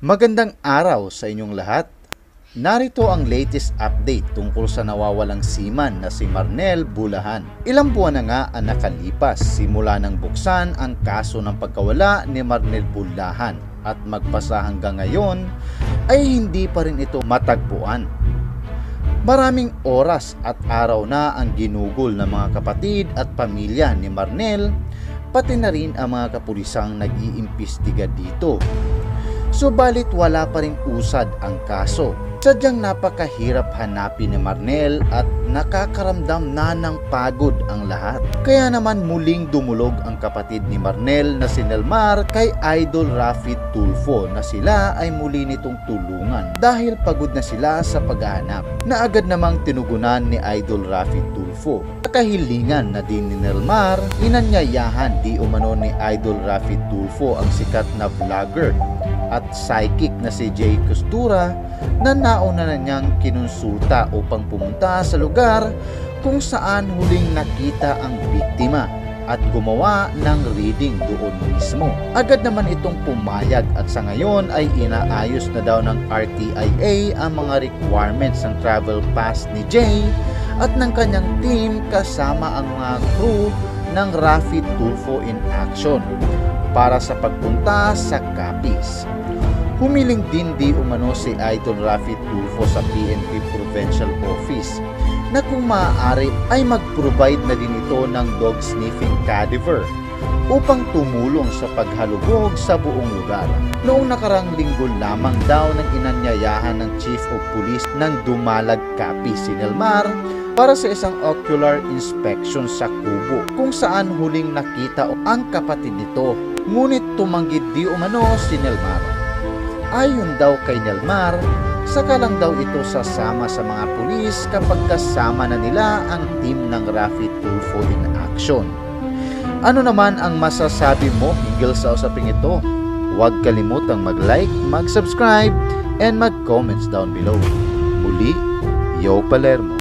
Magandang araw sa inyong lahat. Narito ang latest update tungkol sa nawawalang seaman na si Marnel Bulahan. Ilang buwan na nga ang nakalipas simula nang buksan ang kaso ng pagkawala ni Marnel Bulahan at magpasa hanggang ngayon ay hindi pa rin ito matagpuan. Maraming oras at araw na ang ginugol ng mga kapatid at pamilya ni Marnel pati na rin ang mga kapulisang nag-iimbestiga dito Subalit wala pa ring usad ang kaso. Sadyang napakahirap hanapin ni Marnel at nakakaramdam na ng pagod ang lahat. Kaya naman muling dumulog ang kapatid ni Marnel na si Nelmar kay Idol Rafi Tulfo na sila ay muli nitong tulungan dahil pagod na sila sa paghahanap na agad namang tinugunan ni Idol Rafi Tulfo. Kahilingan na din ni Nelmar, inanyayahan di umano ni Idol Rafi Tulfo ang sikat na vlogger at psychic na si Jay Costura na nauna na niyang kinonsulta upang pumunta sa lugar kung saan huling nakita ang biktima at gumawa ng reading doon mismo. Agad naman itong pumayag at sa ngayon ay inaayos na daw ng RTIA ang mga requirements ng travel pass ni Jay at ng kanyang team kasama ang mga crew ng Rafi Tulfo in Action para sa pagpunta sa Capiz. Humiling din di umano si Idol Rafi Tulfo sa PNP Provincial Office na kung maaari ay mag-provide na din ito ng dog sniffing cadaver upang tumulong sa paghalugog sa buong lugar. Noong nakarang linggo lamang daw ng inanyayahan ng Chief of Police ng Dumalag Capi Sinelmar para sa isang ocular inspection sa kubo kung saan huling nakita ang kapatid nito. Ngunit tumanggi di umano si Nelmar. Ayon daw kay Nelmar, saka lang daw ito sasama sa mga pulis kapag kasama na nila ang team ng Rafi Tulfo in action. Ano naman ang masasabi mo hinggil sa usaping ito? Huwag kalimutang mag-like, mag-subscribe, and mag-comments down below. Muli, Yo Palermo.